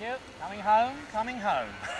you. Coming home, coming home.